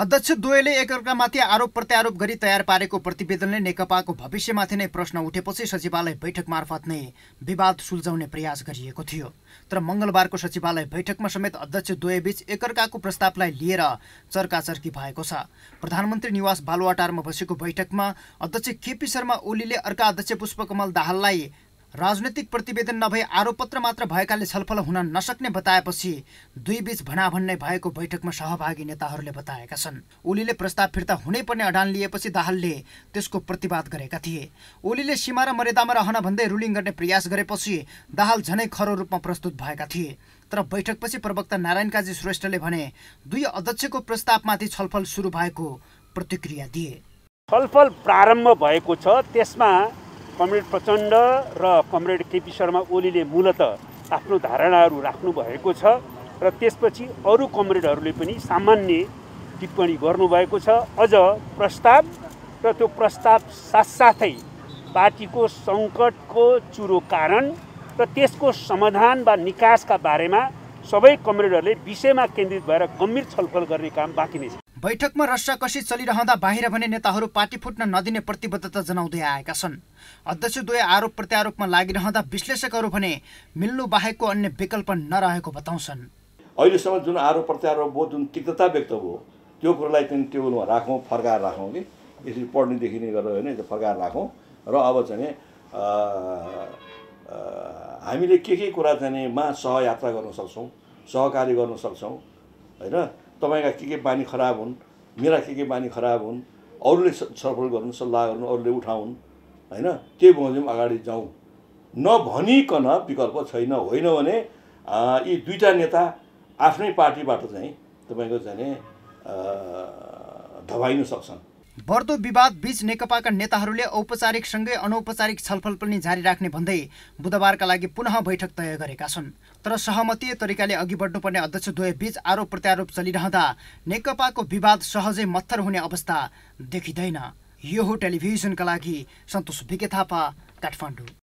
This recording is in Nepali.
अध्यक्ष द्वयले एकअर्कामाथि आरोप प्रत्यारोप गरी तयार पारेको प्रतिवेदनले नेकपाको भविष्यमाथि नै प्रश्न उठेपछि सचिवालय बैठक मार्फत नै विवाद सुल्झाउने प्रयास गरिएको थियो। तर मङ्गलबारको सचिवालय बैठकमा समेत अध्यक्ष द्वयबीच एकअर्काको प्रस्तावलाई लिएर चर्काचर्की भएको छ। प्रधानमन्त्री निवास बालुवाटारमा बसेको बैठकमा अध्यक्ष केपी शर्मा ओलीले अर्का अध्यक्ष पुष्पकमल दाहाललाई राजनैतिक प्रतिवेदन नभई आरोपपत्र मात्र भएकाले छलफल हुन नसक्ने बताएपछि दुई बीच भनाभन नै भएको बैठकमा सहभागी नेताहरूले बताएका छन्। ओलीले प्रस्ताव फिर्ता हुनै पर्ने अडान लिएपछि दाहालले त्यसको प्रतिवाद गरेका थिए। ओलीले सीमा र मर्यादामा रहन भन्दै रुलिङ गर्ने प्रयास गरेपछि दाहाल झनै खरो रूपमा प्रस्तुत भएका थिए। तर बैठकपछि प्रवक्ता नारायण काजी श्रेष्ठले भने दुई अध्यक्षको प्रस्तावमाथि छलफल सुरु भएको प्रतिक्रिया दिए। छलफल प्रारम्भ भएको छ त्यसमा कमरेड प्रचण्ड र कमरेड केपी शर्मा ओलीले मूलत आफ्नो धारणाहरू राख्नु भएको छ र त्यसपछि अरू कमरेडहरूले पनि सामान्य टिप्पणी गर्नुभएको छ। अझ प्रस्ताव र त्यो प्रस्ताव साथसाथै पार्टीको सङ्कटको चुरो कारण र त्यसको समाधान वा निकासका बारेमा सबै कमरेडहरूले विषयमा केन्द्रित भएर गम्भीर छलफल गर्ने काम बाँकी नै छ। बैठकमा रस्साकसी चलिरहँदा बाहिर भने नेताहरू पार्टी फुट्न नदिने प्रतिबद्धता जनाउँदै आएका छन्। अध्यक्ष द्वय आरोप प्रत्यारोपमा लागिरहँदा विश्लेषकहरू भने मिल्नु बाहेकको अन्य विकल्प नरहेको बताउँछन्। अहिलेसम्म जुन आरोप प्रत्यारोप भयो जुन तिक्तता व्यक्त भयो त्यो कुरोलाई चाहिँ टेबलमा राखौँ फर्काएर राखौँ कि। यसरी पढ्नेदेखि नै गरेर होइन फर्काएर राखौँ। र अब चाहिँ हामीले के के कुरा चाहिँ मा सहयात्रा गर्न सक्छौँ सहकार्य गर्न सक्छौँ होइन? तपाईँका के के बानी खराब हुन् मेरा के के बानी खराब हुन् अरूले छलफल गर्नु सल्लाह गर्नु अरूले उठाउन् होइन? त्यही बमोजिम अगाडि जाउँ। नभनिकन विकल्प छैन होइन भने यी दुईवटा नेता आफ्नै पार्टीबाट चाहिँ तपाईँको चाहिँ धपाइनु सक्छन्। बढ्दो विवाद बीच नेकपाका नेताहरूले औपचारिकसँगै अनौपचारिक छलफल पनि जारी राख्ने भन्दै बुधबारका लागि पुनः बैठक तय गरेका छन्। तर सहमतीय तरिकाले अघि बढ्नुपर्ने अध्यक्ष द्वय बीच आरोप प्रत्यारोप चलिरहँदा नेकपाको विवाद सहजै मत्थर हुने अवस्था देखिँदैन। यो हो टेलिभिजनका लागि सन्तोष विके थापा काठमाडौँ।